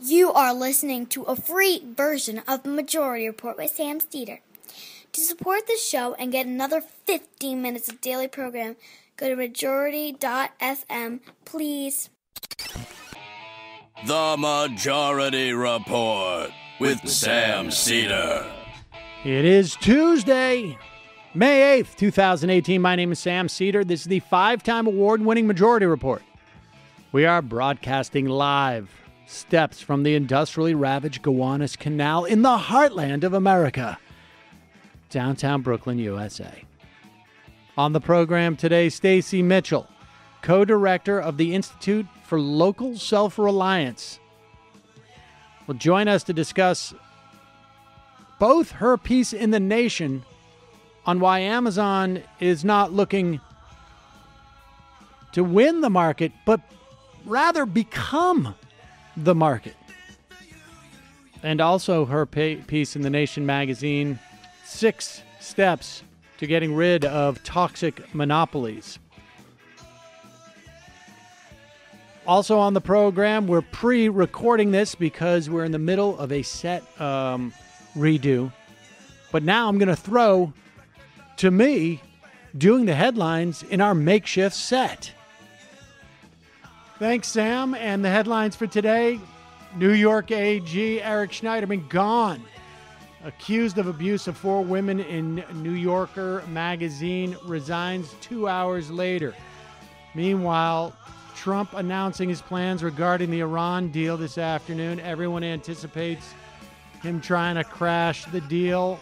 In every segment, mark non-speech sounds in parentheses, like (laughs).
You are listening to a free version of the Majority Report with Sam Seder. To support the show and get another 15 minutes of daily program, go to majority.fm, please. The Majority Report with Sam Seder. It is Tuesday, May 8th, 2018. My name is Sam Seder. This is the five time award winning Majority Report. We are broadcasting live steps from the industrially ravaged Gowanus Canal in the heartland of America, downtown Brooklyn, USA. On the program today, Stacy Mitchell, co director of the Institute for Local Self Reliance, will join us to discuss both her piece in The Nation on why Amazon is not looking to win the market, but rather become the market. And also her piece in The Nation magazine Six Steps to Getting Rid of Toxic Monopolies. Also on the program, we're pre recording this because we're in the middle of a set um, redo. But now I'm going to throw to me doing the headlines in our makeshift set. Thanks, Sam. And the headlines for today New York AG Eric Schneiderman gone. Accused of abuse of four women in New Yorker magazine resigns two hours later. Meanwhile, Trump announcing his plans regarding the Iran deal this afternoon. Everyone anticipates him trying to crash the deal.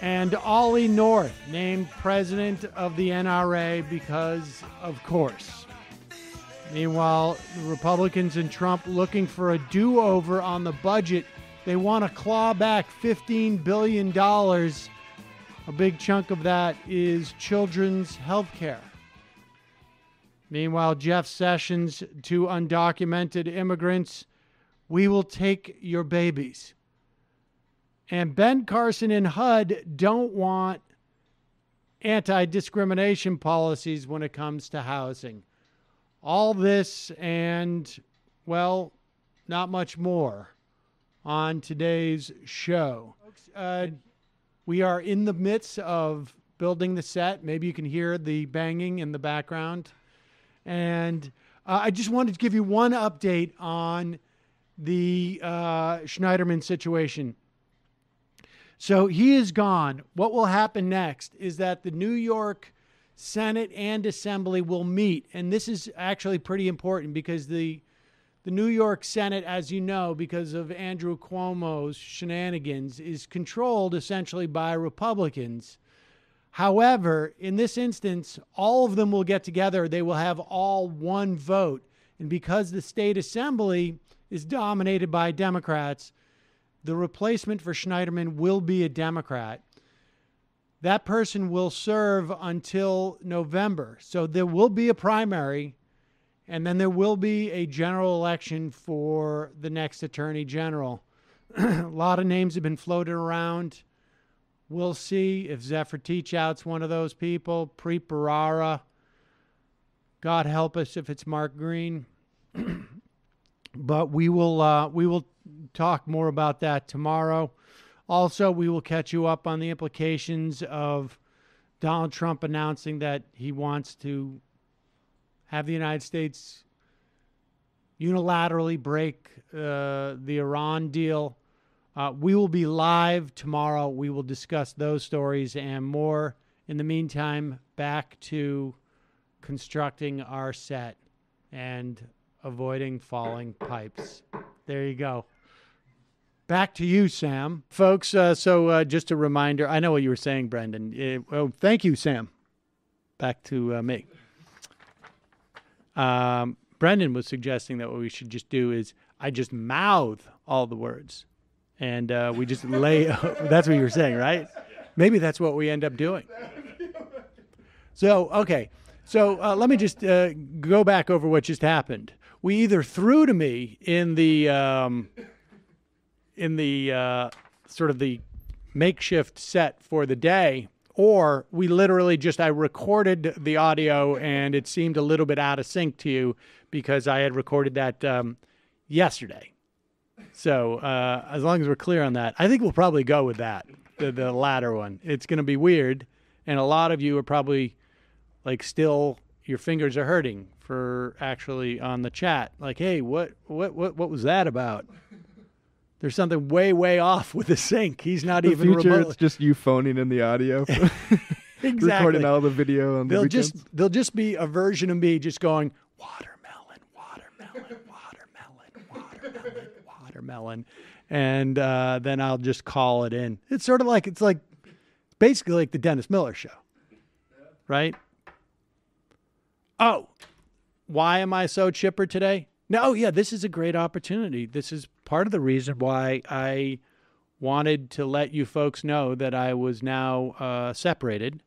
And Ollie North named president of the NRA because, of course. Meanwhile, Republicans and Trump looking for a do over on the budget. They want to claw back $15 billion. A big chunk of that is children's health care. Meanwhile, Jeff Sessions to undocumented immigrants we will take your babies. And Ben Carson and HUD don't want anti discrimination policies when it comes to housing. All this and, well, not much more on today's show. Uh, we are in the midst of building the set. Maybe you can hear the banging in the background. And uh, I just wanted to give you one update on the uh, Schneiderman situation. So he is gone. What will happen next is that the New York Senate and Assembly will meet, and this is actually pretty important because the the New York Senate, as you know, because of Andrew Cuomo's shenanigans, is controlled essentially by Republicans. However, in this instance, all of them will get together. They will have all one vote. And because the state assembly is dominated by Democrats, the replacement for Schneiderman will be a Democrat that person will serve until November. So there will be a primary, and then there will be a general election for the next attorney general. (clears throat) a lot of names have been floated around. We'll see if Zephyr Teachout's one of those people. Preet Bharara. God help us if it's Mark Green. (clears throat) but we will uh, we will talk more about that tomorrow. Also, we will catch you up on the implications of Donald Trump announcing that he wants to have the United States unilaterally break uh, the Iran deal. Uh, we will be live tomorrow. We will discuss those stories and more. In the meantime, back to constructing our set and avoiding falling pipes. There you go. Back to you, Sam. Folks, uh, so uh, just a reminder I know what you were saying, Brendan. Uh, oh, thank you, Sam. Back to uh, me. Um, Brendan was suggesting that what we should just do is I just mouth all the words and uh, we just lay. (laughs) that's what you were saying, right? Maybe that's what we end up doing. So, okay. So uh, let me just go back over what just happened. We either threw to me in the. Um, in the uh, sort of the makeshift set for the day, or we literally just I recorded the audio and it seemed a little bit out of sync to you because I had recorded that um, yesterday. So uh, as long as we're clear on that, I think we'll probably go with that, the, the latter one. It's going to be weird, and a lot of you are probably like still your fingers are hurting for actually on the chat. Like, hey, what what what what was that about? There's something way way off with the sync. He's not the even future, remotely it's just you phoning in the audio, (laughs) (laughs) exactly. recording all the video on They'll weekends. just they'll just be a version of me just going watermelon, watermelon, (laughs) watermelon, watermelon, watermelon, and uh, then I'll just call it in. It's sort of like it's like basically like the Dennis Miller show, right? Oh, why am I so chipper today? No, yeah, this is a great opportunity. This is part of the reason why I wanted to let you folks know that I was now uh, separated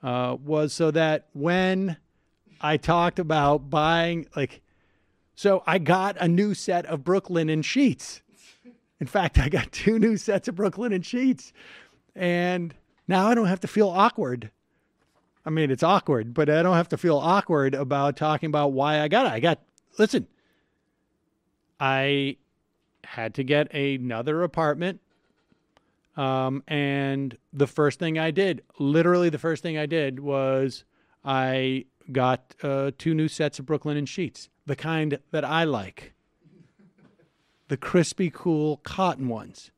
uh, was so that when I talked about buying, like, so I got a new set of Brooklinen sheets. In fact, I got two new sets of Brooklinen sheets. And now I don't have to feel awkward. I mean, it's awkward, but I don't have to feel awkward about talking about why I got it. I got, listen, I had to get another apartment um, and the first thing I did, literally the first thing I did was I got uh, two new sets of Brooklinen sheets, the kind that I like, the crispy, cool cotton ones.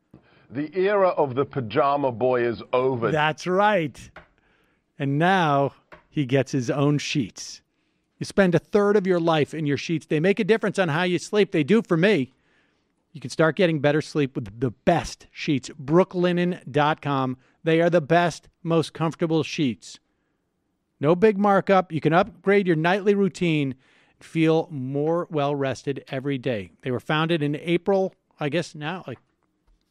The era of the pajama boy is over. That's right. And now he gets his own sheets. You spend a third of your life in your sheets. They make a difference on how you sleep. They do for me. You can start getting better sleep with the best sheets. Brooklinen.com. They are the best, most comfortable sheets. No big markup. You can upgrade your nightly routine and feel more well rested every day. They were founded in April, I guess now, like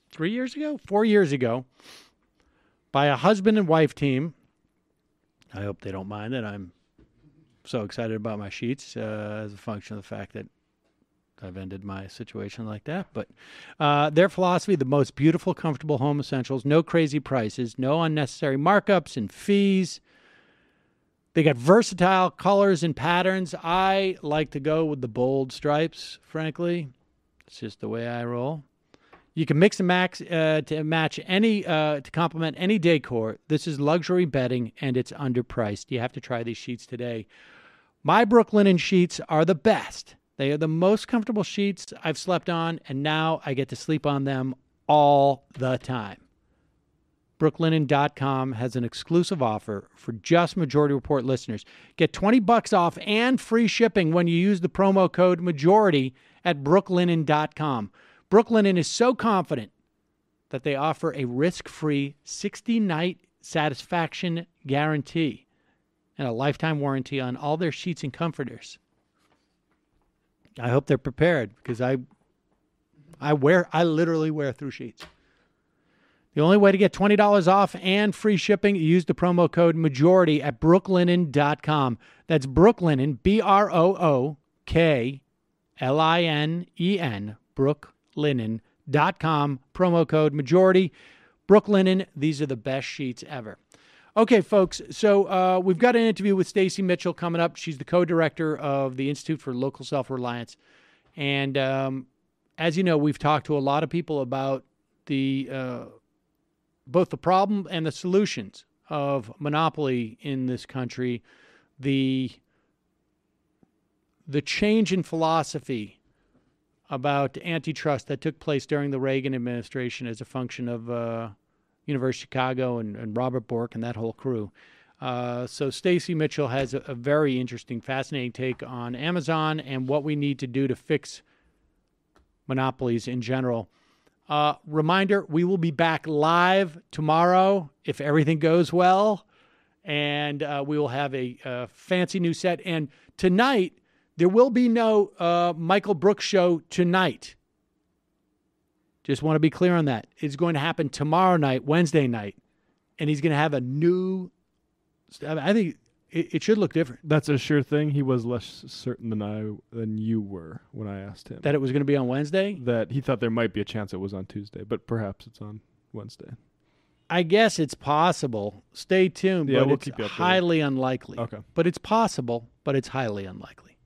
three years ago, four years ago, by a husband and wife team. I hope they don't mind that I'm so excited about my sheets uh, as a function of the fact that I've ended my situation like that. But uh, their philosophy the most beautiful, comfortable home essentials, no crazy prices, no unnecessary markups and fees. They got versatile colors and patterns. I like to go with the bold stripes, frankly. It's just the way I roll. You can mix and max uh, to match any uh, to complement any decor. This is luxury bedding and it's underpriced. You have to try these sheets today. My Brooklinen sheets are the best. They are the most comfortable sheets I've slept on, and now I get to sleep on them all the time. Brooklinen.com has an exclusive offer for just Majority Report listeners. Get 20 bucks off and free shipping when you use the promo code MAJORITY at brooklinen.com. Brooklinen is so confident that they offer a risk-free 60-night satisfaction guarantee and a lifetime warranty on all their sheets and comforters. I hope they're prepared because I I wear I literally wear through sheets. The only way to get $20 off and free shipping, use the promo code majority at brooklinen.com. That's Brooklinen, B R O O K L I N E N, brooklinen.com, promo code majority. Brooklinen, these are the best sheets ever. Okay, folks. So uh, we've got an interview with Stacy Mitchell coming up. She's the co-director of the Institute for Local Self-Reliance, and um, as you know, we've talked to a lot of people about the uh, both the problem and the solutions of monopoly in this country, the the change in philosophy about antitrust that took place during the Reagan administration as a function of uh, University of Chicago and, and Robert Bork and that whole crew. Uh, so Stacy Mitchell has a, a very interesting, fascinating take on Amazon and what we need to do to fix monopolies in general. Uh, reminder: we will be back live tomorrow if everything goes well, and uh, we will have a, a fancy new set. And tonight there will be no uh, Michael Brooks show tonight. Just want to be clear on that. It's going to happen tomorrow night, Wednesday night, and he's going to have a new. I think it, it should look different. That's a sure thing. He was less certain than I than you were when I asked him That it was going to be on Wednesday. that he thought there might be a chance it was on Tuesday, but perhaps it's on Wednesday. I guess it's possible. Stay tuned, Yeah, but we'll it's keep you updated. highly unlikely. Okay. But it's possible, but it's highly unlikely.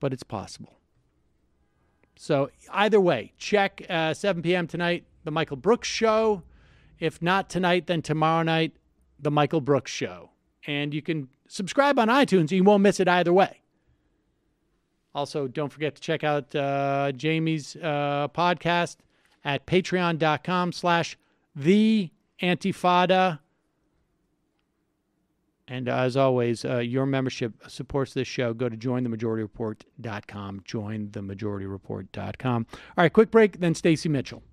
But it's possible. So either way, check uh, 7 p.m. tonight, the Michael Brooks Show. If not tonight, then tomorrow night, the Michael Brooks Show. And you can subscribe on iTunes. You won't miss it either way. Also, don't forget to check out uh, Jamie's uh, podcast at patreon.com slash the antifada. And as always, uh, your membership supports this show. Go to jointhemajorityreport.com. Jointhemajorityreport.com. All right, quick break, then Stacy Mitchell.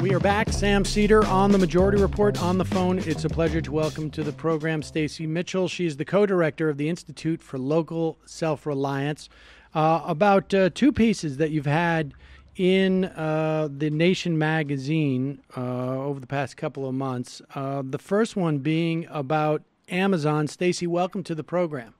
We are back. Sam Seder on the Majority Report on the phone. It's a pleasure to welcome to the program Stacy Mitchell. She's the co-director of the Institute for Local Self-Reliance. Uh, about uh, two pieces that you've had in uh, the Nation magazine uh, over the past couple of months. Uh, the first one being about Amazon. Stacy, welcome to the program.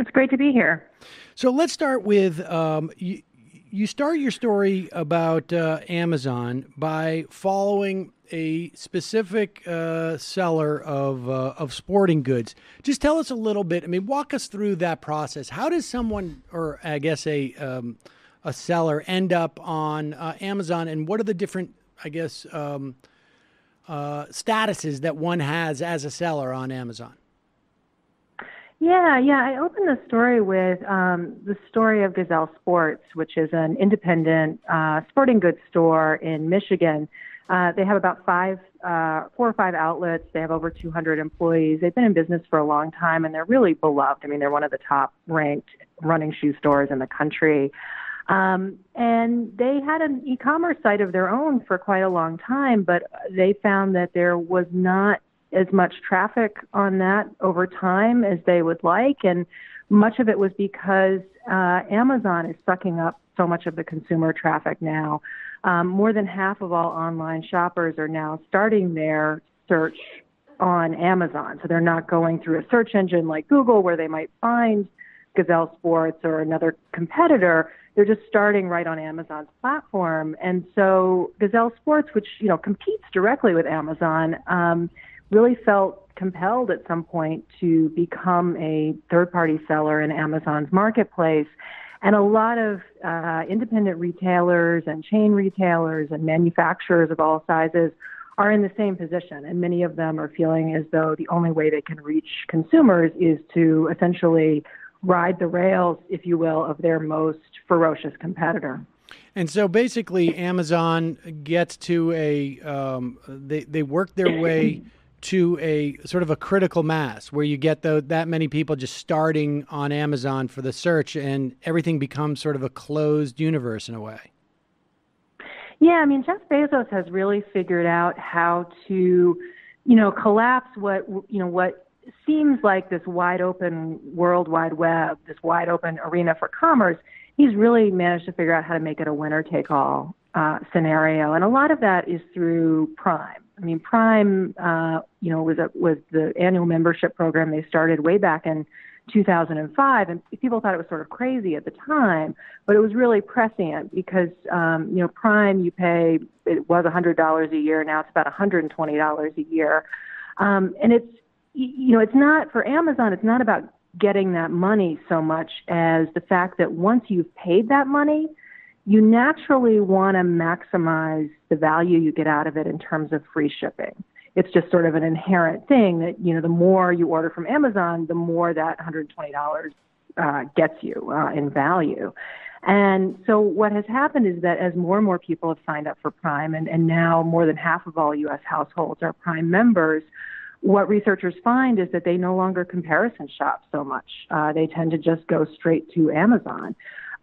It's great to be here. So let's start with um, you, you start your story about uh, Amazon by following a specific uh, seller of uh, of sporting goods. Just tell us a little bit. I mean, walk us through that process. How does someone, or I guess a um, a seller, end up on uh, Amazon, and what are the different, I guess, um, uh, statuses that one has as a seller on Amazon? Yeah, yeah. I opened the story with um, the story of Gazelle Sports, which is an independent uh, sporting goods store in Michigan. Uh, they have about five, uh, four or five outlets. They have over 200 employees. They've been in business for a long time, and they're really beloved. I mean, they're one of the top ranked running shoe stores in the country. Um, and they had an e-commerce site of their own for quite a long time, but they found that there was not as much traffic on that over time as they would like. And much of it was because uh, Amazon is sucking up so much of the consumer traffic now. Um, more than half of all online shoppers are now starting their search on Amazon. So they're not going through a search engine like Google where they might find Gazelle Sports or another competitor. They're just starting right on Amazon's platform. And so Gazelle Sports, which, you know, competes directly with Amazon, um, really felt compelled at some point to become a third party seller in Amazon's marketplace. And a lot of uh, independent retailers and chain retailers and manufacturers of all sizes are in the same position. And many of them are feeling as though the only way they can reach consumers is to essentially ride the rails, if you will, of their most ferocious competitor. And so basically, Amazon gets to a, um, they, they work their way (clears throat) to a sort of a critical mass where you get the, that many people just starting on Amazon for the search and everything becomes sort of a closed universe in a way. Yeah, I mean Jeff Bezos has really figured out how to, you know, collapse what you know what seems like this wide open world wide web, this wide open arena for commerce. He's really managed to figure out how to make it a winner take all uh, scenario, and a lot of that is through Prime. I mean, Prime, uh, you know, was a, was the annual membership program they started way back in 2005, and people thought it was sort of crazy at the time, but it was really prescient because, um, you know, Prime you pay it was $100 a year, now it's about $120 a year, um, and it's you know, it's not for Amazon. It's not about getting that money so much as the fact that once you've paid that money, you naturally want to maximize the value you get out of it in terms of free shipping. It's just sort of an inherent thing that, you know, the more you order from Amazon, the more that $120 uh, gets you uh, in value. And so what has happened is that as more and more people have signed up for Prime, and, and now more than half of all U.S. households are Prime members, what researchers find is that they no longer comparison shop so much. Uh, they tend to just go straight to Amazon.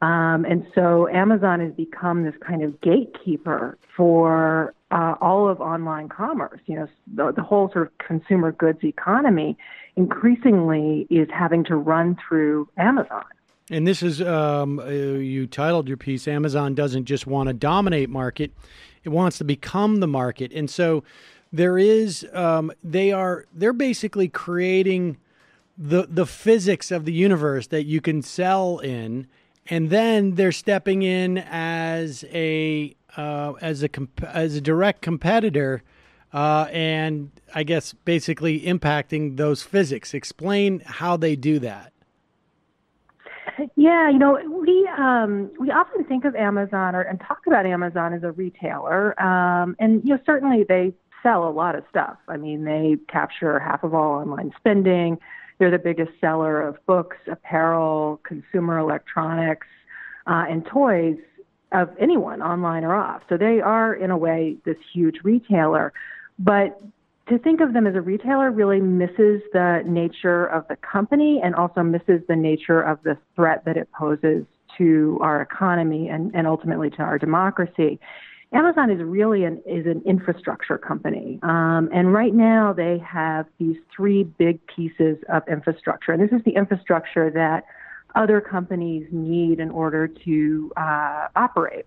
Um, and so Amazon has become this kind of gatekeeper for uh, all of online commerce. You know, the, the whole sort of consumer goods economy increasingly is having to run through Amazon. And this is, um, uh, you titled your piece, Amazon doesn't just want to dominate market, it wants to become the market. And so there is, um, they are, they're basically creating the, the physics of the universe that you can sell in and then they're stepping in as a uh, as a comp- as a direct competitor uh, and I guess basically impacting those physics. Explain how they do that. Yeah, you know, we um, we often think of Amazon or, and talk about Amazon as a retailer, um, and you know, certainly they sell a lot of stuff. I mean, they capture half of all online spending. They're the biggest seller of books, apparel, consumer electronics, uh, and toys of anyone, online or off. So they are, in a way, this huge retailer. But to think of them as a retailer really misses the nature of the company and also misses the nature of the threat that it poses to our economy and, and ultimately to our democracy. Amazon is really an is an infrastructure company, um, and right now they have these three big pieces of infrastructure, and this is the infrastructure that other companies need in order to uh, operate.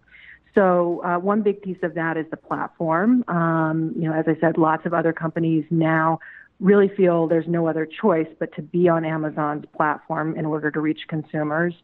So uh, one big piece of that is the platform. Um, you know, as I said, lots of other companies now really feel there's no other choice but to be on Amazon's platform in order to reach consumers.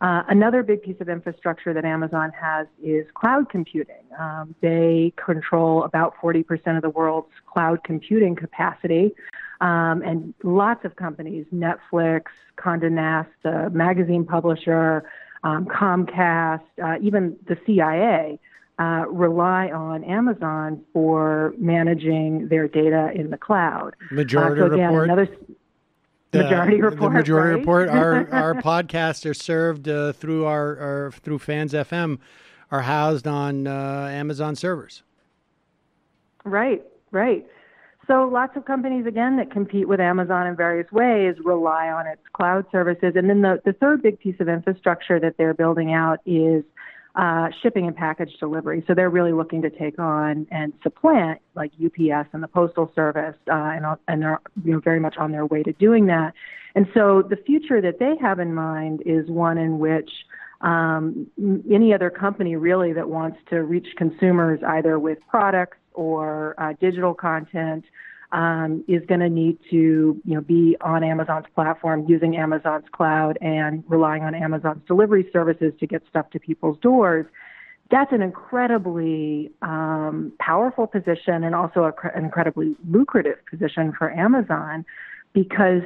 Uh, another big piece of infrastructure that Amazon has is cloud computing. Um, they control about 40% of the world's cloud computing capacity. Um, and lots of companies, Netflix, Condé Nast, the magazine publisher, um, Comcast, uh, even the CIA uh, rely on Amazon for managing their data in the cloud. Majority uh, so again, report. Another majority the, report. The majority right? report. (laughs) Our our podcasts are served uh, through our, our through Fans FM, are housed on uh, Amazon servers. Right. Right. So lots of companies, again, that compete with Amazon in various ways rely on its cloud services. And then the, the third big piece of infrastructure that they're building out is uh, shipping and package delivery. So they're really looking to take on and supplant like UPS and the Postal Service, uh, and, and they're you know, very much on their way to doing that. And so the future that they have in mind is one in which um, any other company really that wants to reach consumers either with products or uh, digital content um, is going to need to you know be on Amazon's platform using Amazon's cloud and relying on Amazon's delivery services to get stuff to people's doors. That's an incredibly um, powerful position and also an incredibly lucrative position for Amazon because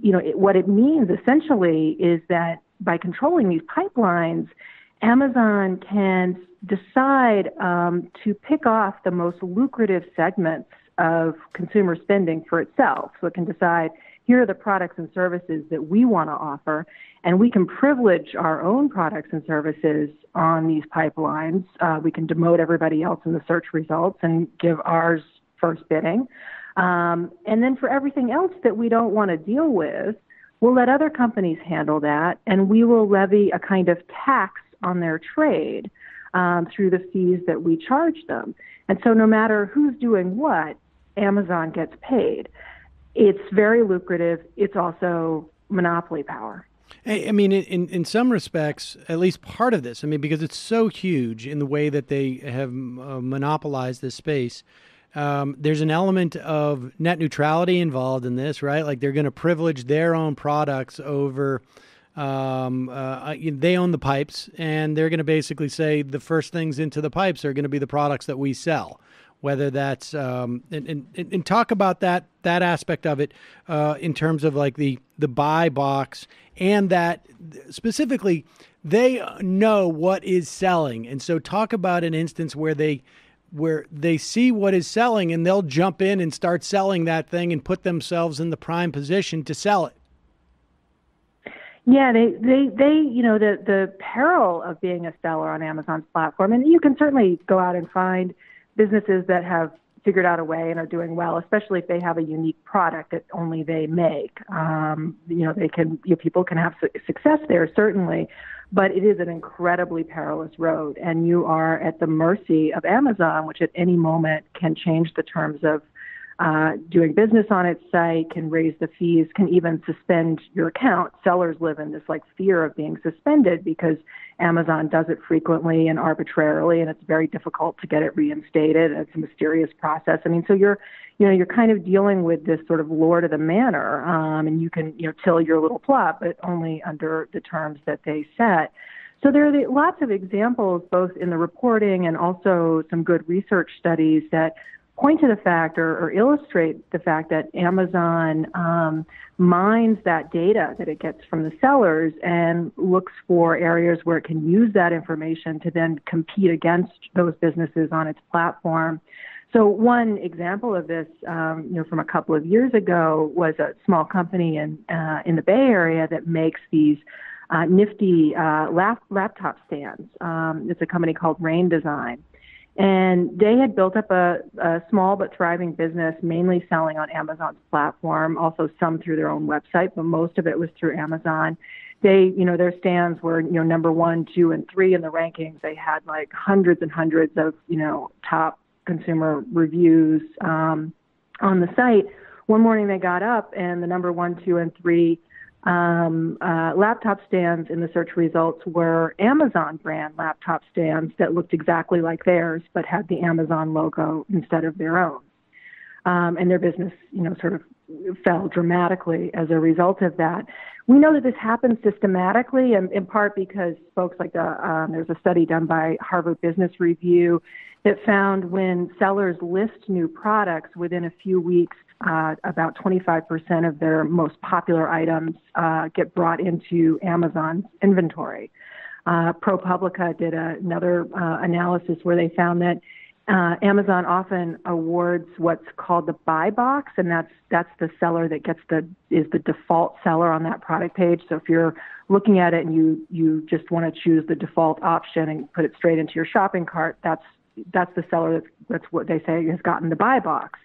you know it, what it means essentially is that by controlling these pipelines, Amazon can decide um, to pick off the most lucrative segments of consumer spending for itself. So it can decide here are the products and services that we want to offer, and we can privilege our own products and services on these pipelines. Uh, we can demote everybody else in the search results and give ours first bidding. Um, and then for everything else that we don't want to deal with, we'll let other companies handle that, and we will levy a kind of tax on their trade um, through the fees that we charge them. And so, no matter who's doing what, Amazon gets paid. It's very lucrative. It's also monopoly power. I mean, in, in some respects, at least part of this, I mean, because it's so huge in the way that they have uh, monopolized this space, um, there's an element of net neutrality involved in this, right? Like they're going to privilege their own products over. Um, uh, they own the pipes, and they're going to basically say the first things into the pipes are going to be the products that we sell whether that's um, and, and, and talk about that that aspect of it uh, in terms of like the the buy box and that specifically they know what is selling. And so talk about an instance where they where they see what is selling and they'll jump in and start selling that thing and put themselves in the prime position to sell it. Yeah, they, they, they, you know, the, the peril of being a seller on Amazon's platform, and you can certainly go out and find businesses that have figured out a way and are doing well, especially if they have a unique product that only they make. Um, you know, they can, you know, people can have su- success there, certainly, but it is an incredibly perilous road, and you are at the mercy of Amazon, which at any moment can change the terms of uh, doing business on its site, can raise the fees, can even suspend your account. Sellers live in this like fear of being suspended because Amazon does it frequently and arbitrarily, and it's very difficult to get it reinstated. It's a mysterious process. I mean, so you're, you know, you're kind of dealing with this sort of lord of the manor, um, and you can, you know, till your little plot, but only under the terms that they set. So there are lots of examples, both in the reporting and also some good research studies that point to the fact or, or illustrate the fact that Amazon um, mines that data that it gets from the sellers and looks for areas where it can use that information to then compete against those businesses on its platform. So one example of this, um, you know, from a couple of years ago, was a small company in uh, in the Bay Area that makes these uh, nifty uh, lap- laptop stands. Um, it's a company called Rain Design. And they had built up a, a small but thriving business, mainly selling on Amazon's platform, also some through their own website, but most of it was through Amazon. They, you know, their stands were, you know, number one, two, and three in the rankings. They had like hundreds and hundreds of, you know, top consumer reviews um, on the site. One morning they got up and the number one, two, and three um, uh, laptop stands in the search results were Amazon brand laptop stands that looked exactly like theirs, but had the Amazon logo instead of their own. Um, and their business, you know, sort of fell dramatically as a result of that. We know that this happens systematically, and in part because folks like the um, there's a study done by Harvard Business Review that found when sellers list new products within a few weeks uh, about 25% of their most popular items uh, get brought into Amazon's inventory. Uh, ProPublica did a, another uh, analysis where they found that uh, Amazon often awards what's called the buy box, and that's that's the seller that gets the is the default seller on that product page. So if you're looking at it and you you just want to choose the default option and put it straight into your shopping cart, that's that's the seller that's that's what they say has gotten the buy box.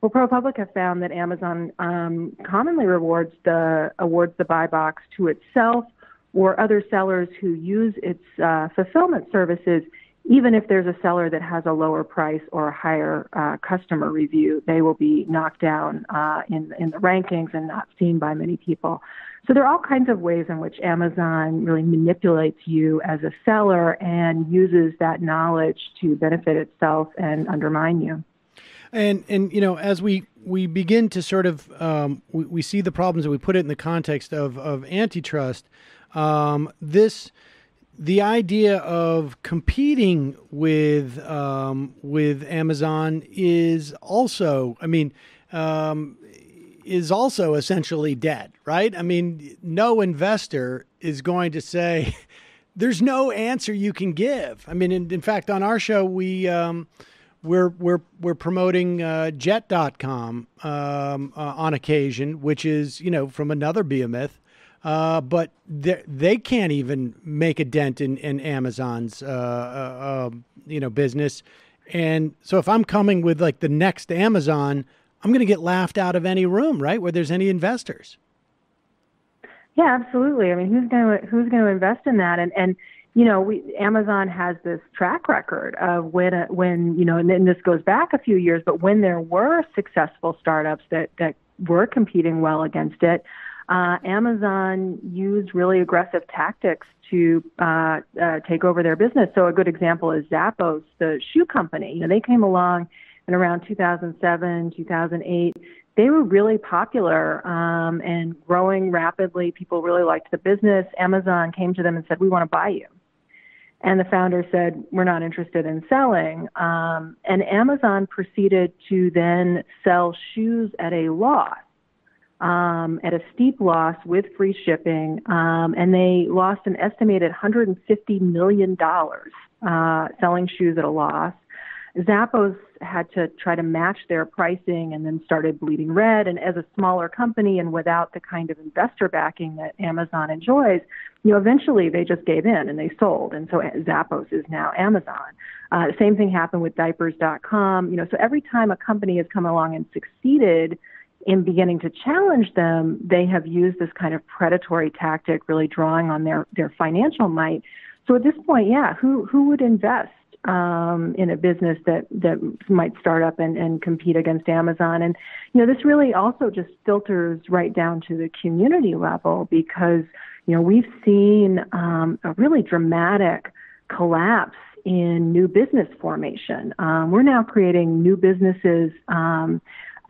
Well, ProPublica found that Amazon um, commonly rewards the awards the buy box to itself or other sellers who use its uh, fulfillment services. Even if there's a seller that has a lower price or a higher uh, customer review, they will be knocked down uh, in in the rankings and not seen by many people. So there are all kinds of ways in which Amazon really manipulates you as a seller and uses that knowledge to benefit itself and undermine you. And and you know, as we we begin to sort of um, we, we see the problems and we put it in the context of of antitrust. Um, this the idea of competing with um, with Amazon is also, I mean, um, is also essentially dead, right? I mean, no investor is going to say (laughs) there's no answer you can give. I mean, in, in fact, on our show, we um, we're we're we're promoting uh, Jet.com um, uh, on occasion, which is you know from another behemoth, uh, but they can't even make a dent in, in Amazon's uh, uh, um, you know business. And so if I'm coming with like the next Amazon, I'm going to get laughed out of any room, right, where there's any investors. Yeah, absolutely. I mean, who's going to who's going to invest in that? And and you know, we, Amazon has this track record of when, uh, when you know, and, and this goes back a few years, but when there were successful startups that that were competing well against it, uh, Amazon used really aggressive tactics to uh, uh, take over their business. So a good example is Zappos, the shoe company. You know, they came along in around 2007, 2008 they were really popular um, and growing rapidly. People really liked the business. Amazon came to them and said, "We want to buy you." And the founder said, We're not interested in selling. Um, and Amazon proceeded to then sell shoes at a loss, um, at a steep loss with free shipping. Um, and they lost an estimated $150 million uh, selling shoes at a loss. Zappos had to try to match their pricing and then started bleeding red. And as a smaller company and without the kind of investor backing that Amazon enjoys, you know, eventually they just gave in and they sold. And so Zappos is now Amazon. Uh, same thing happened with diapers.com. You know, so every time a company has come along and succeeded in beginning to challenge them, they have used this kind of predatory tactic, really drawing on their, their financial might. So at this point, yeah, who, who would invest um, in a business that that might start up and, and compete against Amazon. And you know, this really also just filters right down to the community level because you know we've seen um, a really dramatic collapse in new business formation. Um, we're now creating new businesses. Um,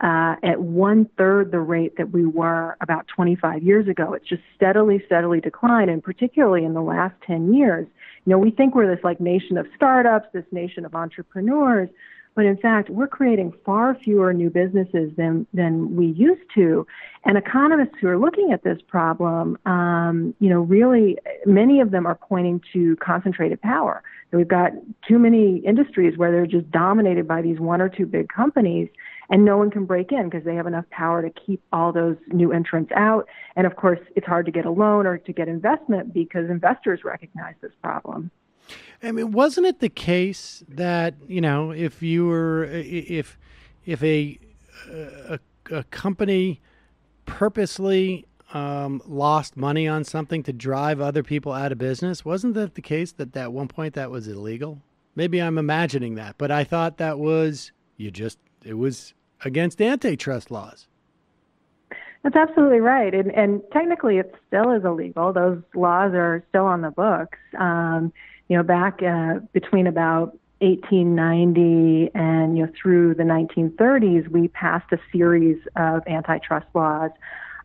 uh, at one third the rate that we were about 25 years ago. It's just steadily, steadily declined, and particularly in the last 10 years, you know, we think we're this like nation of startups, this nation of entrepreneurs, But in fact, we're creating far fewer new businesses than, than we used to. And economists who are looking at this problem, um, you know, really, many of them are pointing to concentrated power. We've got too many industries where they're just dominated by these one or two big companies and no one can break in because they have enough power to keep all those new entrants out. And of course, it's hard to get a loan or to get investment because investors recognize this problem. I mean, wasn't it the case that you know if you were if if a a, a company purposely um, lost money on something to drive other people out of business, wasn't that the case that at one point that was illegal? Maybe I'm imagining that, but I thought that was you just it was against antitrust laws. That's absolutely right, and, and technically it still is illegal. Those laws are still on the books. Um, you know, back uh, between about 1890 and you know through the 1930s, we passed a series of antitrust laws,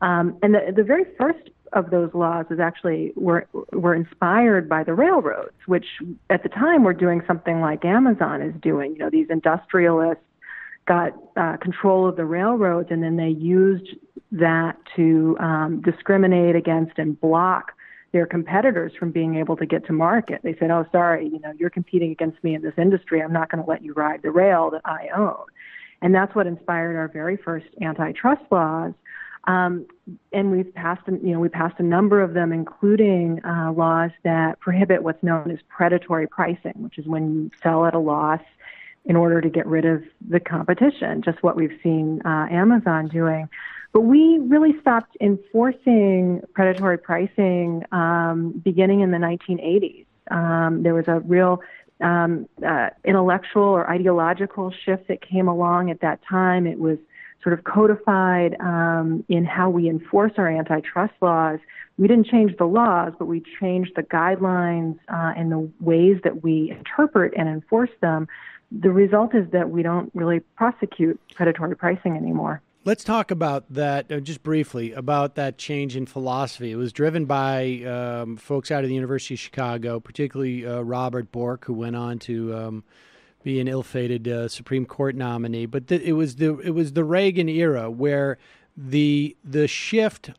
um, and the, the very first of those laws was actually were were inspired by the railroads, which at the time were doing something like Amazon is doing. You know, these industrialists got uh, control of the railroads, and then they used that to um, discriminate against and block their competitors from being able to get to market. They said, "Oh, sorry, you know, you're competing against me in this industry. I'm not going to let you ride the rail that I own." And that's what inspired our very first antitrust laws. Um, and we've passed, you know, we passed a number of them, including uh, laws that prohibit what's known as predatory pricing, which is when you sell at a loss in order to get rid of the competition, just what we've seen uh, Amazon doing. But we really stopped enforcing predatory pricing um, beginning in the 1980s. Um, there was a real um, uh, intellectual or ideological shift that came along at that time. It was sort of codified um, in how we enforce our antitrust laws. We didn't change the laws, but we changed the guidelines uh, and the ways that we interpret and enforce them the result is that we don't really prosecute predatory pricing anymore. Let's talk about that uh, just briefly about that change in philosophy. It was driven by um, folks out of the University of Chicago, particularly uh, Robert Bork, who went on to um, be an ill-fated uh, Supreme Court nominee. But it was the it was the Reagan era where the the shift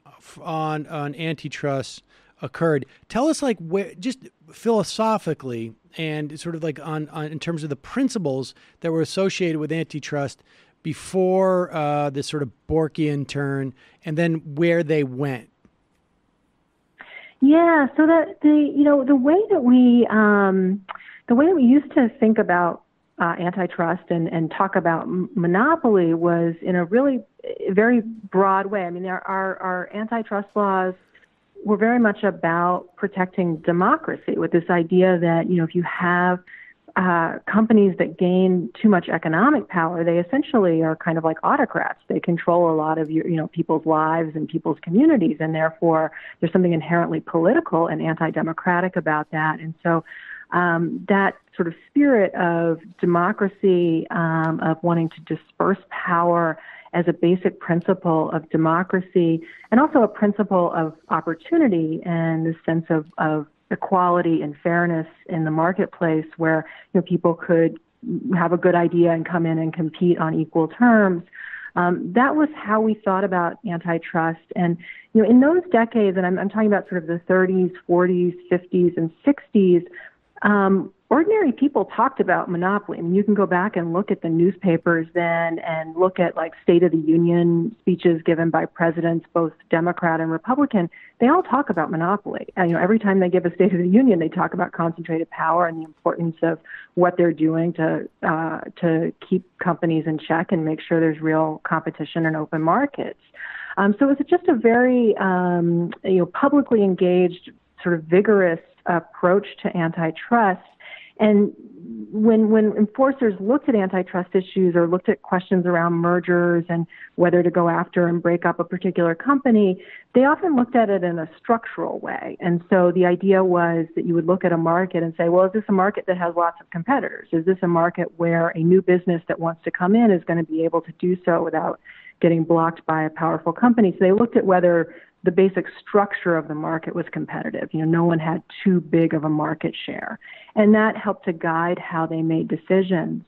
on on antitrust occurred. Tell us, like, where, just philosophically and sort of like on, on in terms of the principles that were associated with antitrust before uh, this sort of Borkian turn, and then where they went. Yeah, so that the you know the way that we um, the way that we used to think about uh, antitrust and, and talk about monopoly was in a really very broad way. I mean, there are our antitrust laws we're very much about protecting democracy with this idea that, you know, if you have uh, companies that gain too much economic power, they essentially are kind of like autocrats. They control a lot of your, you know, people's lives and people's communities, and therefore there's something inherently political and anti-democratic about that. And so um, that sort of spirit of democracy, um, of wanting to disperse power as a basic principle of democracy and also a principle of opportunity and the sense of, of equality and fairness in the marketplace where you know people could have a good idea and come in and compete on equal terms. Um, that was how we thought about antitrust. And you know, in those decades, and I'm, I'm talking about sort of the 30s, 40s, 50s, and 60s, um, ordinary people talked about monopoly. I mean, you can go back and look at the newspapers then and look at like State of the Union speeches given by presidents, both Democrat and Republican. They all talk about monopoly. And, you know, every time they give a State of the Union, they talk about concentrated power and the importance of what they're doing to uh, to keep companies in check and make sure there's real competition and open markets. Um, so it was just a very um, you know publicly engaged, sort of vigorous approach to antitrust and when when enforcers looked at antitrust issues or looked at questions around mergers and whether to go after and break up a particular company, they often looked at it in a structural way. And so the idea was that you would look at a market and say, well, is this a market that has lots of competitors? Is this a market where a new business that wants to come in is going to be able to do so without getting blocked by a powerful company? So they looked at whether the basic structure of the market was competitive. You know, no one had too big of a market share. And that helped to guide how they made decisions.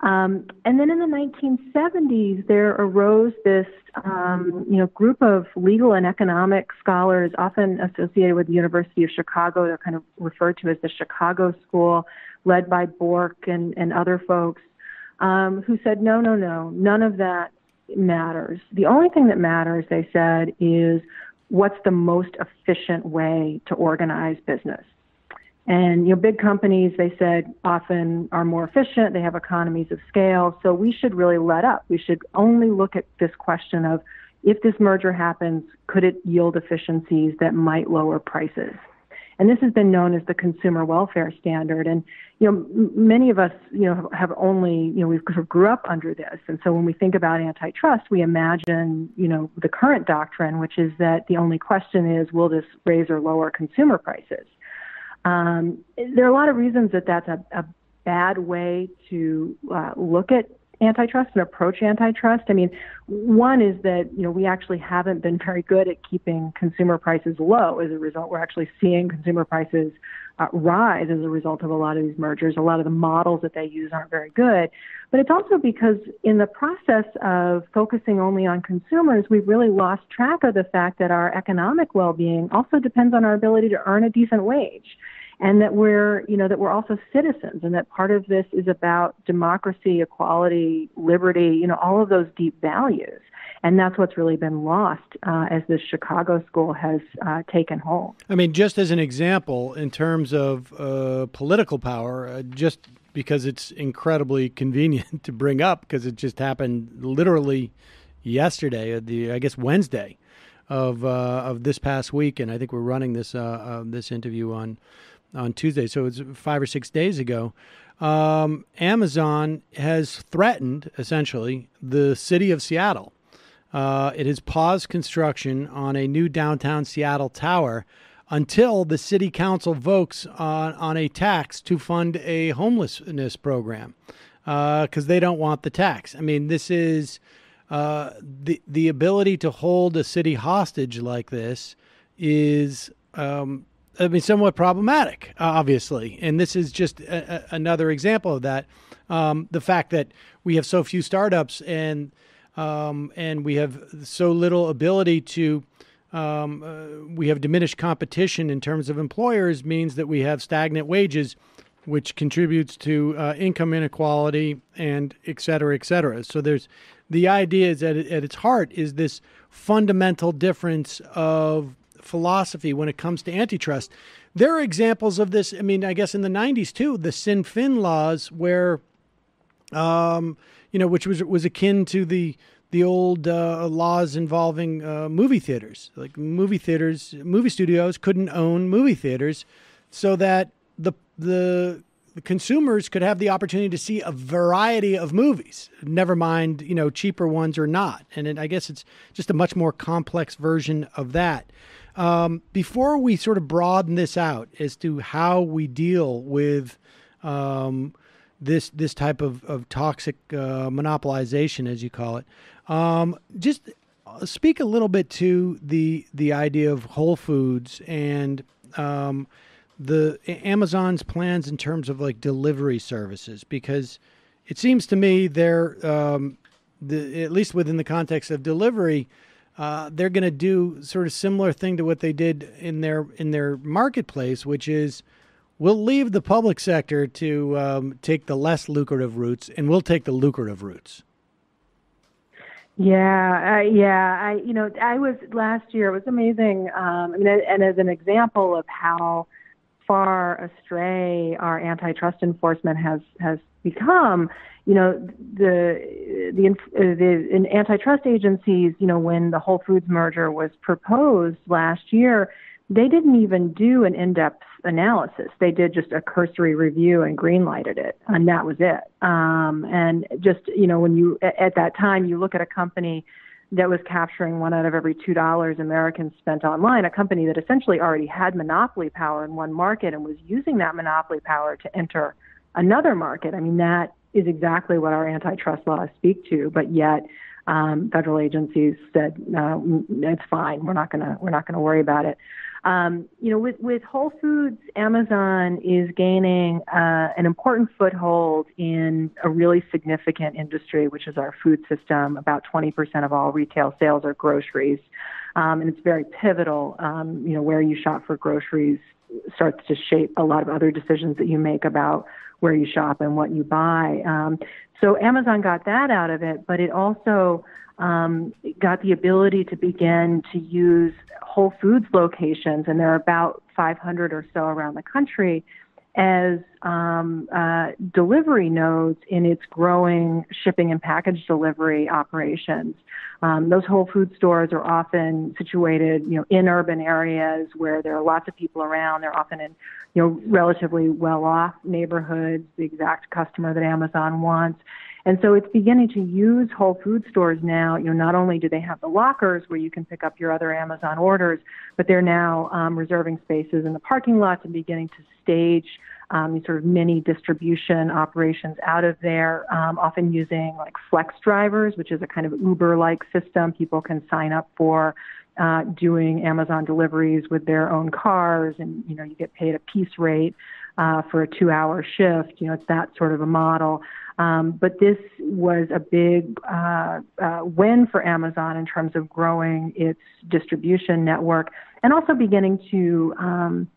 Um, and then in the 1970s, there arose this, um, you know, group of legal and economic scholars, often associated with the University of Chicago. They're kind of referred to as the Chicago School, led by Bork and, and other folks, um, who said, no, no, no, none of that matters. The only thing that matters, they said, is what's the most efficient way to organize business. And you know, big companies, they said, often are more efficient. They have economies of scale. So we should really let up. We should only look at this question of if this merger happens, could it yield efficiencies that might lower prices? And this has been known as the consumer welfare standard. And you know, m- many of us, you know, have only, you know, we sort of grew up under this. And so when we think about antitrust, we imagine, you know, the current doctrine, which is that the only question is, will this raise or lower consumer prices? Um, there are a lot of reasons that that's a, a bad way to uh, look at antitrust and approach antitrust. I mean, one is that you know we actually haven't been very good at keeping consumer prices low. As a result, we're actually seeing consumer prices uh, rise as a result of a lot of these mergers. A lot of the models that they use aren't very good. But it's also because in the process of focusing only on consumers, we've really lost track of the fact that our economic well-being also depends on our ability to earn a decent wage and that we're you know that we're also citizens and that part of this is about democracy equality liberty you know all of those deep values. And that's what's really been lost uh, as this chicago school has uh, taken hold. I mean just as an example in terms of uh, political power uh, just because it's incredibly convenient (laughs) to bring up because it just happened literally yesterday uh, the i guess wednesday of uh, of this past week. And i think we're running this this interview on on Tuesday, so it's five or six days ago. Um, Amazon has threatened essentially the city of Seattle. Uh, it has paused construction on a new downtown Seattle tower until the city council votes on, on a tax to fund a homelessness program because uh, they don't want the tax. I mean, this is uh, the the ability to hold a city hostage like this is um, I mean, somewhat problematic, obviously. And this is just a, a, another example of that. Um, the fact that we have so few startups and um, and we have so little ability to um, uh, we have diminished competition in terms of employers means that we have stagnant wages, which contributes to uh, income inequality and et cetera, et cetera. So there's the idea is that at its heart is this fundamental difference of philosophy when it comes to antitrust. There are examples of this. I mean, I guess in the '90s too, the Sinn Fin laws, where, um, you know, which was was akin to the the old uh, laws involving uh, movie theaters. Like movie theaters, movie studios couldn't own movie theaters, so that the the the consumers could have the opportunity to see a variety of movies, never mind, you know, cheaper ones or not. And it, I guess it's just a much more complex version of that. Um, before we sort of broaden this out as to how we deal with um, this this type of, of toxic uh, monopolization, as you call it, um, just speak a little bit to the the idea of Whole Foods and um, the Amazon's plans in terms of like delivery services, because it seems to me they're um, the, at least within the context of delivery uh, they're going to do sort of similar thing to what they did in their in their marketplace, which is we'll leave the public sector to um, take the less lucrative routes, and we'll take the lucrative routes. Yeah, yeah. I, you know, I was last year. It was amazing. Um, I mean, and as an example of how far astray our antitrust enforcement has has become, you know, the the the in antitrust agencies, you know, when the Whole Foods merger was proposed last year, they didn't even do an in-depth analysis. They did just a cursory review and greenlighted it, and that was it. Um, and just you know, when you at that time you look at a company that was capturing one out of every two dollars Americans spent online, a company that essentially already had monopoly power in one market and was using that monopoly power to enter another market. I mean, that is exactly what our antitrust laws speak to, but yet um, federal agencies said it's fine. We're not gonna we're not gonna worry about it. Um, you know, with, with Whole Foods, Amazon is gaining uh, an important foothold in a really significant industry, which is our food system. About 20% of all retail sales are groceries, um, and it's very pivotal. Um, you know, where you shop for groceries starts to shape a lot of other decisions that you make about where you shop and what you buy. Um, so Amazon got that out of it, but it also um, got the ability to begin to use Whole Foods locations, and there are about 500 or so around the country, as um, uh, delivery nodes in its growing shipping and package delivery operations. Um, those Whole Food stores are often situated, you know, in urban areas where there are lots of people around. They're often in, you know, relatively well-off neighborhoods, the exact customer that Amazon wants. And so it's beginning to use Whole Food stores now. You know, not only do they have the lockers where you can pick up your other Amazon orders, but they're now um, reserving spaces in the parking lots and beginning to stage um, these sort of mini distribution operations out of there, um, often using like flex drivers, which is a kind of Uber-like system people can sign up for. Uh, doing Amazon deliveries with their own cars, and you know you get paid a piece rate uh, for a two-hour shift. You know it's that sort of a model. Um, but this was a big uh, uh, win for Amazon in terms of growing its distribution network and also beginning to um,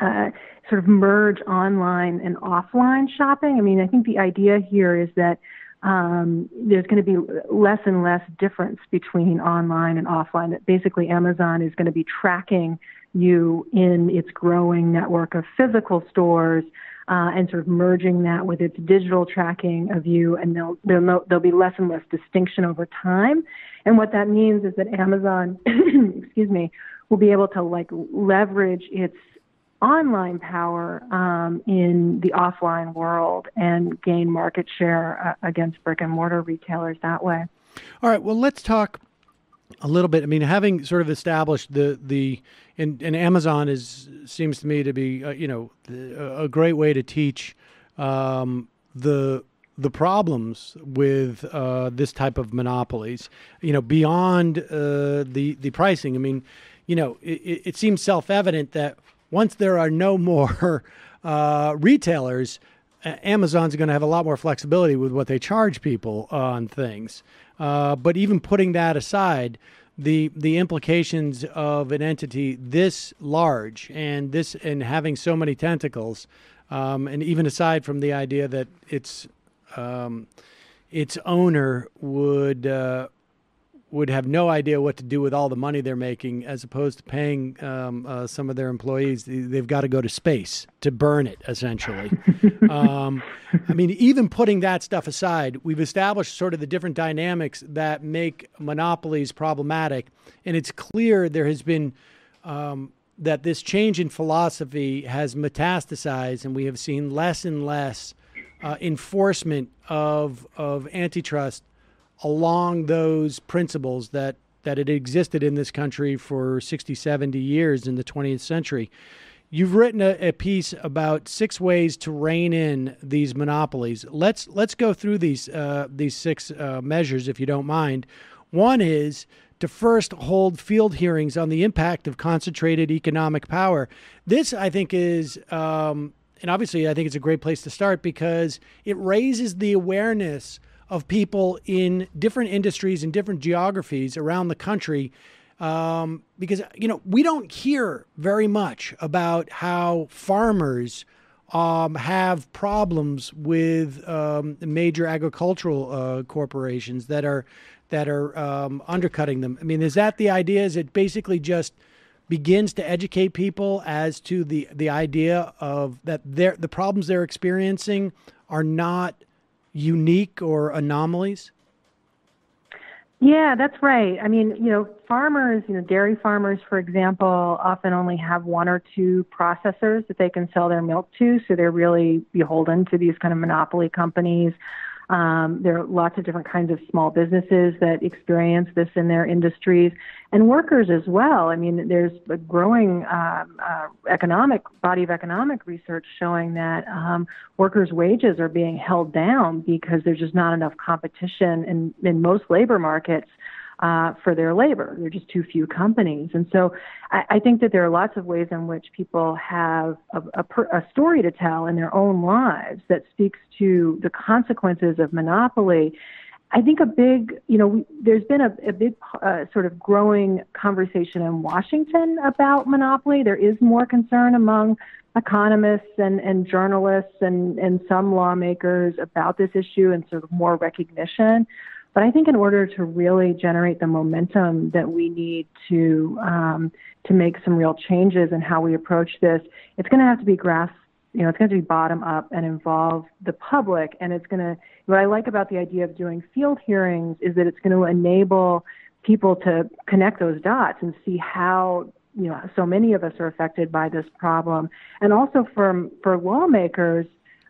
uh, sort of merge online and offline shopping. I mean, I think the idea here is that um, there's going to be less and less difference between online and offline. That basically Amazon is going to be tracking you in its growing network of physical stores uh, and sort of merging that with its digital tracking of you, and there'll, no, there'll be less and less distinction over time. And what that means is that Amazon, (clears throat) excuse me, will be able to like leverage its online power um, in the offline world and gain market share uh, against brick and mortar retailers that way. All right. Well, let's talk a little bit. I mean, having sort of established the the and, and Amazon is seems to me to be uh, you know a great way to teach um, the the problems with uh, this type of monopolies. You know, beyond uh, the the pricing. I mean, you know, it, it seems self evident that once there are no more (laughs) uh, retailers, Amazon's going to have a lot more flexibility with what they charge people on things. Uh, but even putting that aside, the the implications of an entity this large and this and having so many tentacles, um, and even aside from the idea that its um, its owner would uh, would have no idea what to do with all the money they're making, as opposed to paying um, uh, some of their employees. They've got to go to space to burn it, essentially. (laughs) um, I mean, even putting that stuff aside, we've established sort of the different dynamics that make monopolies problematic, and it's clear there has been. Um, that this change in philosophy has metastasized, and we have seen less and less uh, enforcement of of antitrust along those principles that that had existed in this country for 60, 70 years in the 20th century. You've written a, a, piece about six ways to rein in these monopolies. Let's let's go through these uh, these six uh, measures, if you don't mind. One is to first hold field hearings on the impact of concentrated economic power. This, I think, is um, and obviously, I think it's a great place to start because it raises the awareness of people in different industries and different geographies around the country. Um, because, you know, we don't hear very much about how farmers um, have problems with um, major agricultural uh, corporations that are that are um, undercutting them. I mean, is that the idea? Is it basically just begins to educate people as to the the idea of that the problems they're experiencing are not unique or anomalies? Yeah, that's right. I mean, you know, farmers, you know, dairy farmers, for example, often only have one or two processors that they can sell their milk to, so they're really beholden to these kind of monopoly companies um, there are lots of different kinds of small businesses that experience this in their industries, and workers as well. I mean, there's a growing um, uh, economic body of economic research showing that um, workers' wages are being held down because there's just not enough competition in, in most labor markets uh, for their labor. There are just too few companies. And so I, I think that there are lots of ways in which people have a, a, per, a story to tell in their own lives that speaks to the consequences of monopoly. I think a big, you know, we, there's been a, a big uh, sort of growing conversation in Washington about monopoly. There is more concern among economists and, and journalists and, and some lawmakers about this issue and sort of more recognition. But I think in order to really generate the momentum that we need to um, to make some real changes in how we approach this, it's going to have to be grass, you know, it's going to be bottom up and involve the public. And it's going to. What I like about the idea of doing field hearings is that it's going to enable people to connect those dots and see how you know so many of us are affected by this problem, and also for for lawmakers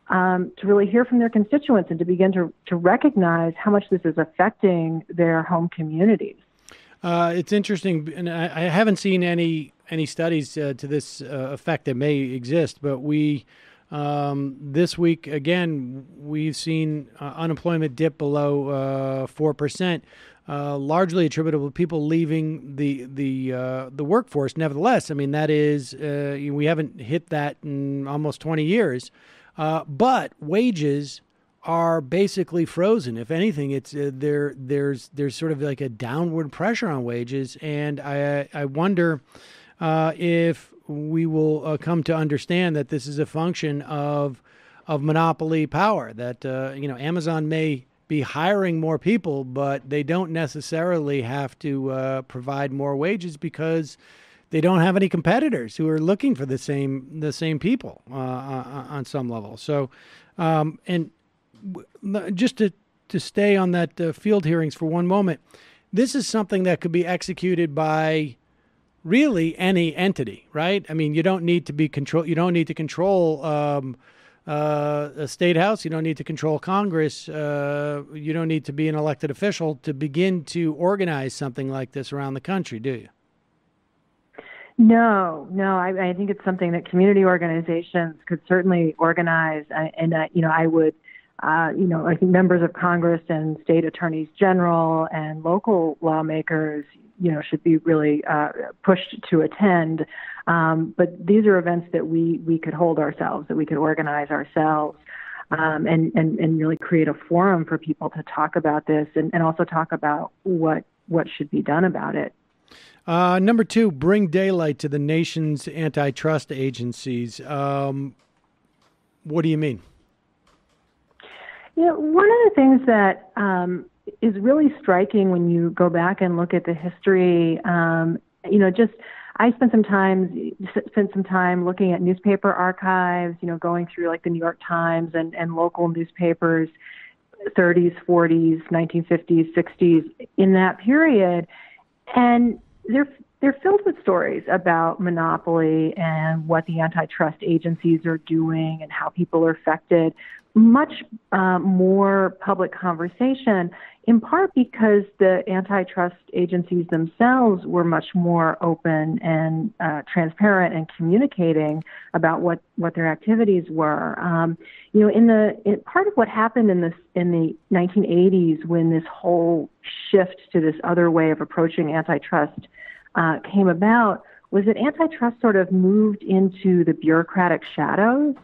um, to really hear from their constituents and to begin to to recognize how much this is affecting their home communities. Uh, it's interesting, and I, I, haven't seen any any studies uh, to this uh, effect that may exist, but we. Um, this week again, we've seen uh, unemployment dip below uh, four percent. Uh, largely attributable to people leaving the the uh, the workforce. Nevertheless, I mean that is uh, we haven't hit that in almost 20 years, uh, but wages are basically frozen. If anything, it's uh, there. There's there's sort of like a downward pressure on wages, and I I wonder if we will come to understand that this is a function of of monopoly power. That you know Amazon may be hiring more people, but they don't necessarily have to uh, provide more wages because they don't have any competitors who are looking for the same the same people uh, uh on some level. So, um, and just to to stay on that uh, field hearings for one moment, this is something that could be executed by really any entity, right? I mean, you don't need to be control. You don't need to control. Um, uh, a state house. You don't need to control Congress. Uh, you don't need to be an elected official to begin to organize something like this around the country, do you? No, no. I, I think it's something that community organizations could certainly organize, and uh, you know, I would. Uh, you know, I think members of Congress and state attorneys general and local lawmakers, you know, should be really uh, pushed to attend. Um, but these are events that we we could hold ourselves, that we could organize ourselves. Um, and, and, and really create a forum for people to talk about this and, and also talk about what what should be done about it. Uh, number two, bring daylight to the nation's antitrust agencies. Um, what do you mean? Know, one of the things that um, is really striking when you go back and look at the history, um, you know, just I spent some time spent some time looking at newspaper archives, you know, going through like the New York Times and, and local newspapers, 30s, 40s, 1950s, 60s, in that period, and they're they're filled with stories about monopoly and what the antitrust agencies are doing and how people are affected. Much uh, more public conversation in part because the antitrust agencies themselves were much more open and uh, transparent and communicating about what, what their activities were. Um, you know, in the in, part of what happened in this in the 1980s when this whole shift to this other way of approaching antitrust uh, came about was that antitrust sort of moved into the bureaucratic shadows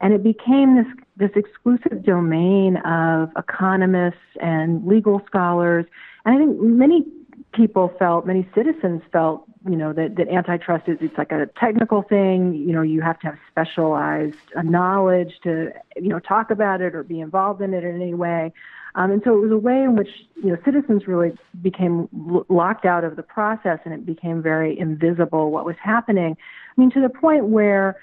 and it became this this exclusive domain of economists and legal scholars. And I think many people felt, many citizens felt, you know, that, that antitrust is it's like a technical thing. You know, you have to have specialized uh, knowledge to, you know, talk about it or be involved in it in any way. Um, and so it was a way in which you know citizens really became l- locked out of the process, and it became very invisible what was happening. I mean, to the point where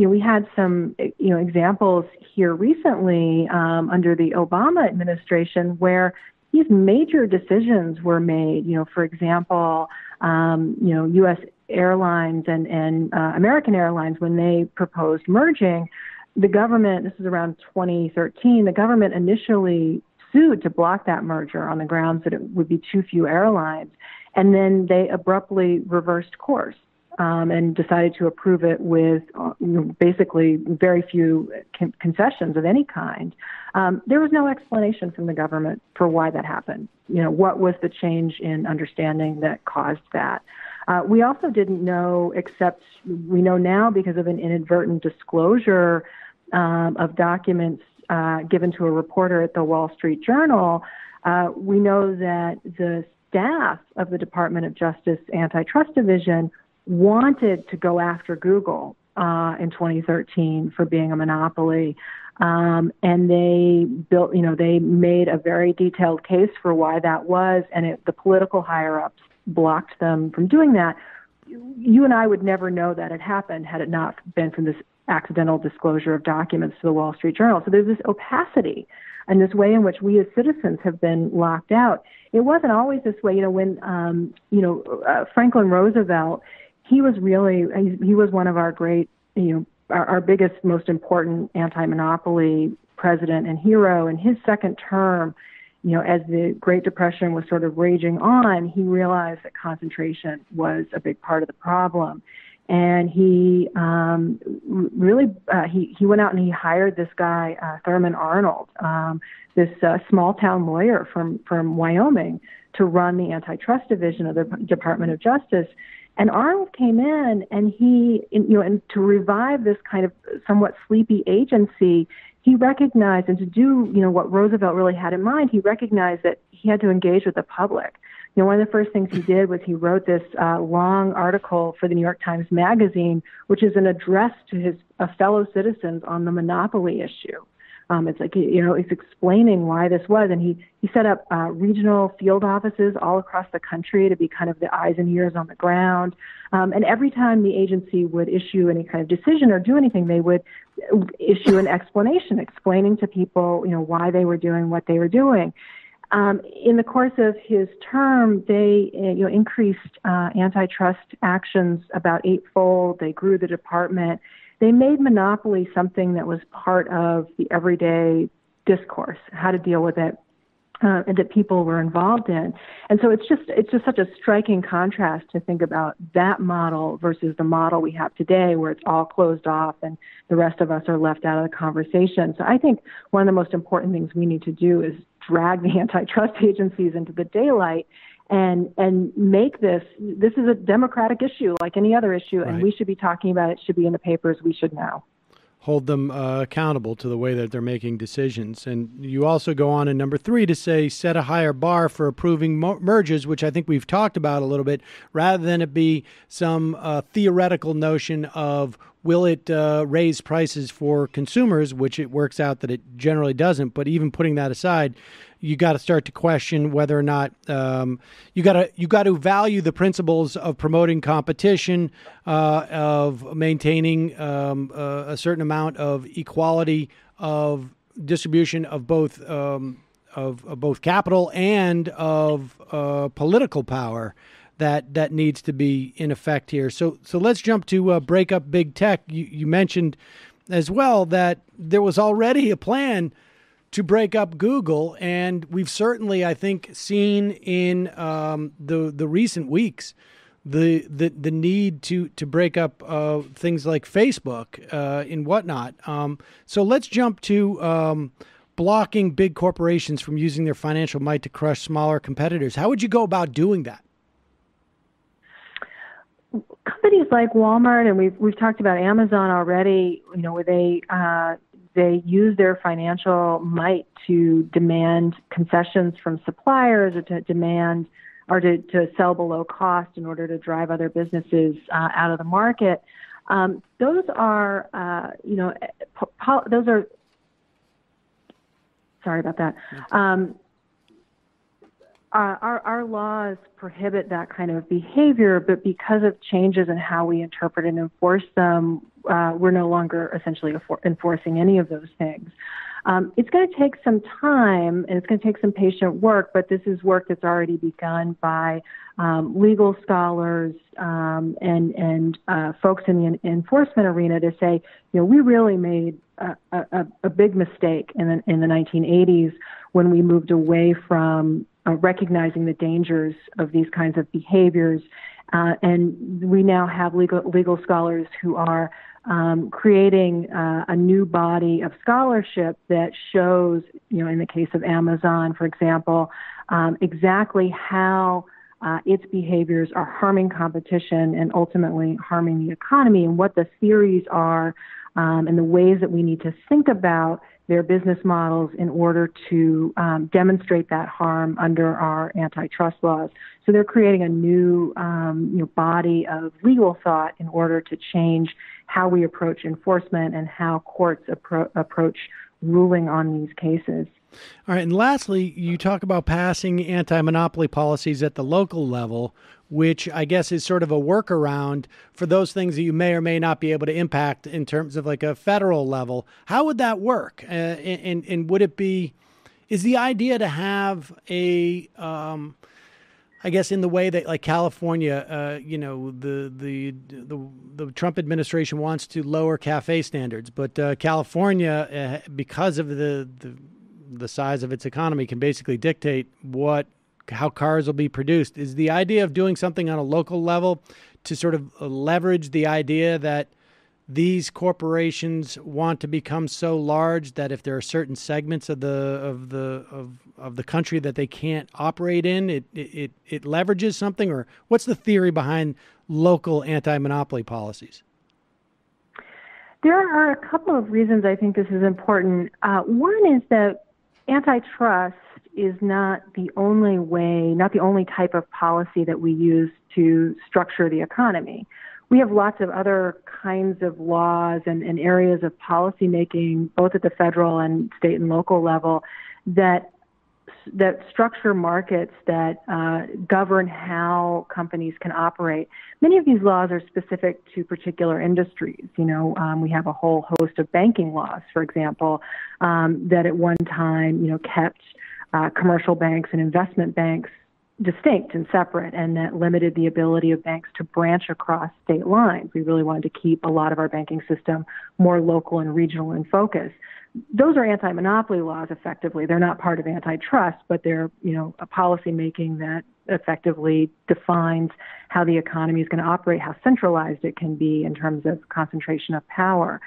you know, we had some, you know, examples here recently um, under the Obama administration where these major decisions were made. You know, for example, um, you know, U.S. Airlines and and uh, American Airlines when they proposed merging, the government. This is around 2013. The government initially sued to block that merger on the grounds that it would be too few airlines, and then they abruptly reversed course um, and decided to approve it with uh, basically very few con- concessions of any kind. Um, there was no explanation from the government for why that happened. You know, what was the change in understanding that caused that? Uh, we also didn't know, except we know now because of an inadvertent disclosure um, of documents uh, given to a reporter at the Wall Street Journal. Uh, we know that the staff of the Department of Justice Antitrust Division wanted to go after Google uh, in 2013 for being a monopoly. Um, and they built, you know, they made a very detailed case for why that was, and it, the political higher ups blocked them from doing that. You and I would never know that had happened had it not been for this accidental disclosure of documents to the Wall Street Journal. So there's this opacity and this way in which we as citizens have been locked out. It wasn't always this way. You know, when um, you know uh, Franklin Roosevelt, he was really he, was one of our great you know our, our biggest most important anti-monopoly president and hero. In his second term, you know, as the Great Depression was sort of raging on, he realized that concentration was a big part of the problem and he um, really uh, he he went out and he hired this guy uh, Thurman Arnold, um, this uh, small town lawyer from from Wyoming, to run the antitrust division of the Department of Justice. And Arnold came in and he, you know, and to revive this kind of somewhat sleepy agency, he recognized and to do, you know, what Roosevelt really had in mind, he recognized that he had to engage with the public you know, one of the first things he did was he wrote this uh, long article for the New York Times Magazine, which is an address to his uh, fellow citizens on the monopoly issue. Um, it's like you know, he's explaining why this was, and he he set up uh, regional field offices all across the country to be kind of the eyes and ears on the ground. Um, and every time the agency would issue any kind of decision or do anything, they would issue an explanation, explaining to people, you know, why they were doing what they were doing. Um, in the course of his term, they uh, you know, increased uh, antitrust actions about eightfold. They grew the department. They made monopoly something that was part of the everyday discourse, how to deal with it, uh, and that people were involved in. And so it's just it's just such a striking contrast to think about that model versus the model we have today, where it's all closed off and the rest of us are left out of the conversation. So I think one of the most important things we need to do is drag the (laughs) antitrust agencies into the daylight and and make this this is a democratic issue like any other issue right. and we should be talking about it should be in the papers we should know hold them uh, accountable to the way that they're making decisions and you also go on in number three to say set a higher bar for approving mo- merges which i think we've talked about a little bit rather than it be some uh, theoretical notion of Will it uh, raise prices for consumers, which it works out that it generally doesn't? But even putting that aside, you got to start to question whether or not um, you got to you got to value the principles of promoting competition, uh, of maintaining um, uh, a certain amount of equality of distribution of both um, of, of, both capital and of uh, political power that that needs to be in effect here. So so let's jump to uh, break up big tech. You, you mentioned as well that there was already a plan to break up Google, and we've certainly, I think, seen in um, the the recent weeks the the the need to to break up uh, things like Facebook uh, and whatnot. Um, so let's jump to. Um, blocking big corporations from using their financial might to crush smaller competitors. How would you go about doing that? companies like Walmart, and we've we've talked about Amazon already. You know, where they uh, they use their financial might to demand concessions from suppliers or to demand or to, to sell below cost in order to drive other businesses uh, out of the market. Um, those are, uh, you know, po- those are. Sorry about that. Um, uh, our, our laws prohibit that kind of behavior, but because of changes in how we interpret and enforce them, uh, we're no longer essentially enforcing any of those things. Um, it's going to take some time and it's going to take some patient work, but this is work that's already begun by um, legal scholars um, and and uh, folks in the enforcement arena to say, you know, we really made a, a, a big mistake in the in the 1980s when we moved away from uh, recognizing the dangers of these kinds of behaviors. Uh, and we now have legal legal scholars who are um, creating uh, a new body of scholarship that shows, you know, in the case of Amazon, for example, um, exactly how uh, its behaviors are harming competition and ultimately harming the economy, and what the theories are, um, and the ways that we need to think about their business models in order to um, demonstrate that harm under our antitrust laws. So they're creating a new um, body of legal thought in order to change how we approach enforcement and how courts appro- approach ruling on these cases. All right. And lastly, you talk about passing anti monopoly policies at the local level, which I guess is sort of a workaround for those things that you may or may not be able to impact in terms of like a federal level. How would that work? Uh, and, and would it be, is the idea to have a, um, I guess in the way that like California, uh, you know, the, the the the Trump administration wants to lower cafe standards, but uh, California, uh, because of the, the the size of its economy, can basically dictate what how cars will be produced. Is the idea of doing something on a local level to sort of leverage the idea that these corporations want to become so large that if there are certain segments of the of the of, of the country that they can't operate in, it it it leverages something, or what's the theory behind local anti-monopoly policies? There are a couple of reasons I think this is important. Uh, one is that antitrust is not the only way, not the only type of policy that we use to structure the economy. We have lots of other kinds of laws and, and areas of policymaking, both at the federal and state and local level, that that structure markets that uh, govern how companies can operate. Many of these laws are specific to particular industries. You know, um, we have a whole host of banking laws, for example, um, that at one time, you know, kept uh, commercial banks and investment banks distinct and separate, and that limited the ability of banks to branch across state lines. We really wanted to keep a lot of our banking system more local and regional in focus those are anti-monopoly laws effectively. They're not part of antitrust, but they're, you know, a policy making that effectively defines how the economy is going to operate, how centralized it can be in terms of concentration of power.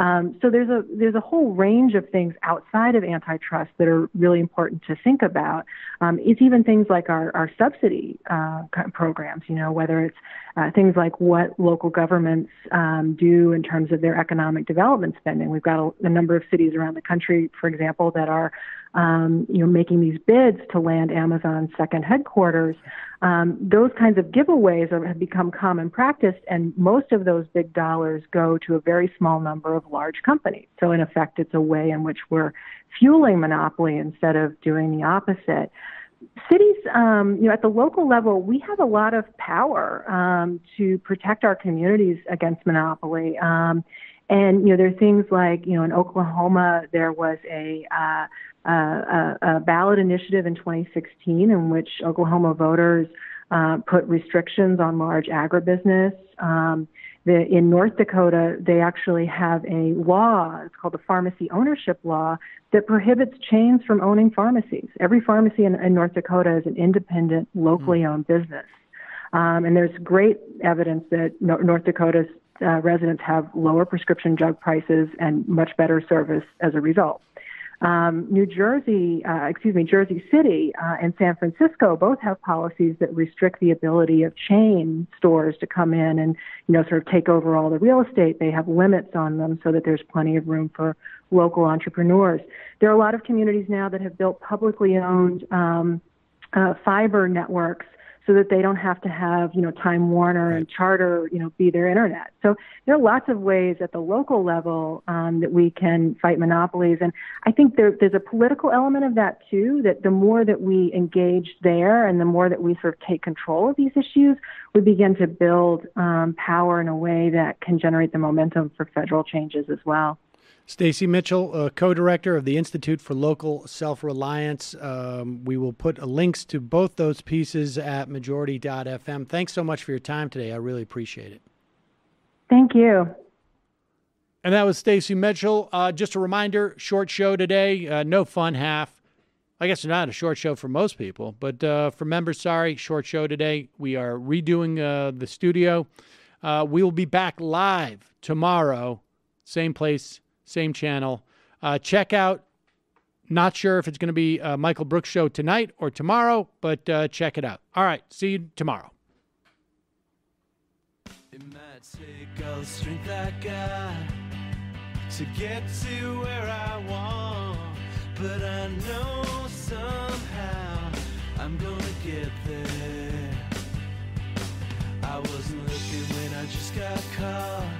Um, so there's a there's a whole range of things outside of antitrust that are really important to think about. Um, it's even things like our our subsidy uh, programs. You know, whether it's uh, things like what local governments um, do in terms of their economic development spending. We've got a, a number of cities around the country, for example, that are um, you know, making these bids to land Amazon's second headquarters, um, those kinds of giveaways are, have become common practice, and most of those big dollars go to a very small number of large companies. So, in effect, it's a way in which we're fueling monopoly instead of doing the opposite. Cities, um, you know, at the local level, we have a lot of power um, to protect our communities against monopoly. Um, and you know, there are things like you know, in Oklahoma, there was a uh, uh, a, a ballot initiative in 2016 in which Oklahoma voters uh, put restrictions on large agribusiness. Um, the, in North Dakota, they actually have a law, it's called the Pharmacy Ownership Law, that prohibits chains from owning pharmacies. Every pharmacy in, in North Dakota is an independent, locally owned business. Um, and there's great evidence that North Dakota's uh, residents have lower prescription drug prices and much better service as a result. Um, New Jersey, uh, excuse me, Jersey City uh, and San Francisco both have policies that restrict the ability of chain stores to come in and, you know, sort of take over all the real estate. They have limits on them so that there's plenty of room for local entrepreneurs. There are a lot of communities now that have built publicly owned um, uh, fiber networks so that they don't have to have, you know, Time Warner and Charter, you know, be their internet. So there are lots of ways at the local level um, that we can fight monopolies. And I think there, there's a political element of that too, that the more that we engage there and the more that we sort of take control of these issues, we begin to build um, power in a way that can generate the momentum for federal changes as well. Stacy Mitchell, uh, co-director of the Institute for Local Self-Reliance. Um, we will put links to both those pieces at majority.fm. Thanks so much for your time today. I really appreciate it. Thank you. And that was Stacy Mitchell. Uh, just a reminder, short show today, uh, no fun half. I guess not a short show for most people, but uh, for members, sorry, short show today. We are redoing uh, the studio. Uh, we will be back live tomorrow, same place, same channel. Uh, check out. Not sure if it's going to be a Michael Brooks show tonight or tomorrow, but uh, check it out. All right, see you tomorrow. It might take all the strength I got to get to where I want, but I know somehow I'm gonna get there. I wasn't looking when I just got caught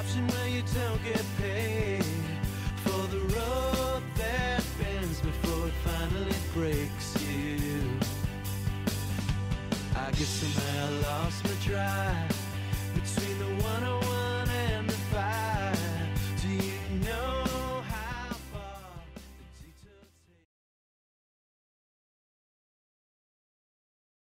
option where you don't get paid for the road that bends before it finally breaks you. I guess somehow I lost my drive